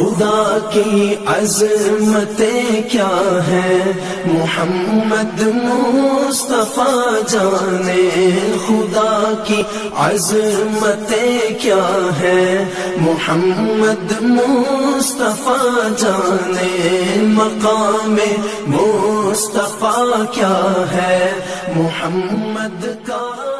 خدا کی عظمتیں کیا ہے محمد مصطفیٰ جانے خدا کی عظمتیں کیا ہے محمد مصطفیٰ جانے مقام مصطفیٰ کیا ہے؟ محمد کا